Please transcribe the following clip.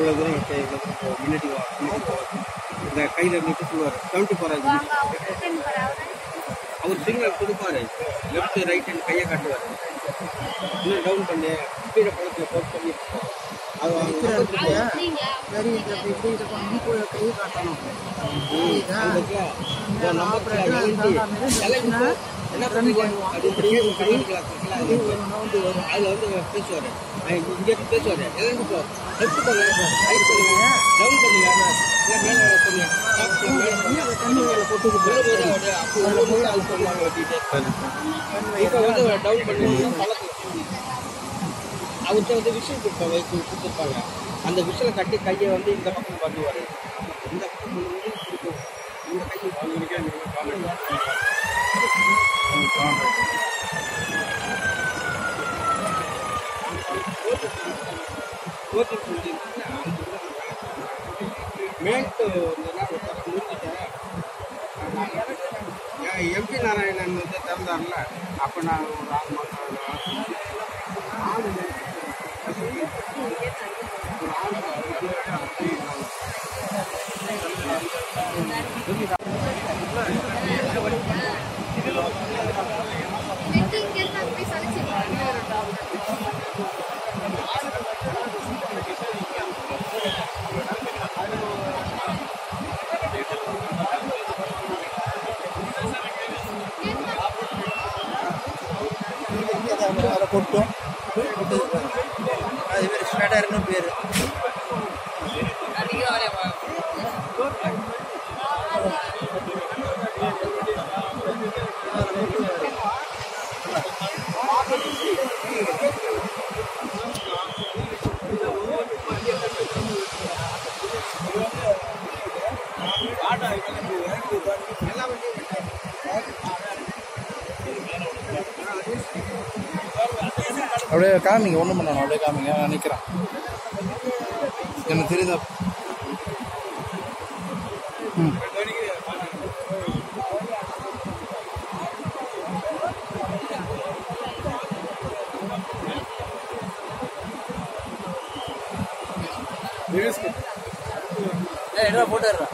இவ்வளோ தூரம் எட்டு முன்னாடி வா முன்னாடி போவாது இந்த கையில் இருந்துட்டு சொல்லுவார் செவன்ட்டி ஃபோர் ஆகுது அவர் சிக்னல் கொடுப்பார். லெஃப்ட் ரைட் ஹேண்ட் கையை காட்டுவார். இன்னும் டவுன் பண்ணு. ஸ்பீடை பழத்தில் போட் பண்ணி. அது நம்ம அதில் வந்து பேசுவார் இங்கேருந்து பேசுவார் எதுக்கு போ? லெஃப்ட் பண்ணுங்க ரைட் பண்ணுங்க டவுன் பண்ணுங்க இல்லை மேலே பண்ணுங்க. இப்போ வந்து டவுன் பண்ணி பழக்கம் அவர்கிட்ட வந்து விஷயம் கொடுப்பாங்க கொடுத்துருப்பாங்க. அந்த விஷயம் கட்டி கையை வந்து இந்த பக்கம் பண்ணுவார் இந்த பக்கம் பண்ணும்போது மேட்டு எம்பி நாராயணன் வந்து திறந்தார்ல. அப்போ நான் ஒரு ஆறு மாதம் கொட்டும் இங்க இருந்து அங்க பேர். ஸ்னடர்னு பேர் அப்படியே காமிங்க ஒன்றும் பண்ணணும் அப்படியே காமிங்க. நான் நிற்கிறேன் எனக்கு தெரியுதா? ம். போட்டுறேன்